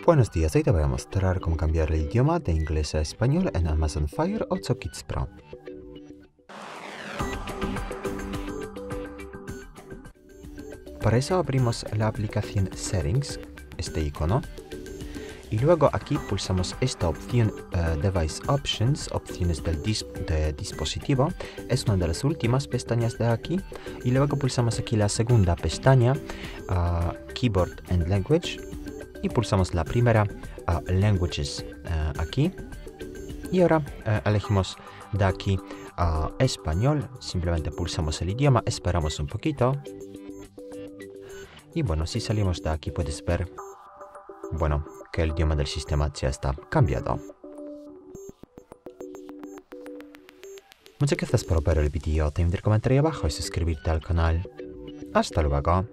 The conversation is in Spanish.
Buenos días, hoy te voy a mostrar cómo cambiar el idioma de inglés a español en Amazon Fire 8 Kids Pro. Para eso abrimos la aplicación Settings, este icono, y luego aquí pulsamos esta opción uh, Device Options, opciones del dis de dispositivo. Es una de las últimas pestañas de aquí. Y luego pulsamos aquí la segunda pestaña, uh, Keyboard and Language y pulsamos la primera uh, Languages uh, aquí. Y ahora ah, elegimos de aquí a español, simplemente pulsamos el idioma, esperamos un poquito. Y bueno, si salimos de aquí puedes ver, bueno, que el idioma del sistema ya está cambiado. Muchas gracias por ver el vídeo, te invito a comentar abajo y suscribirte al canal. Hasta luego.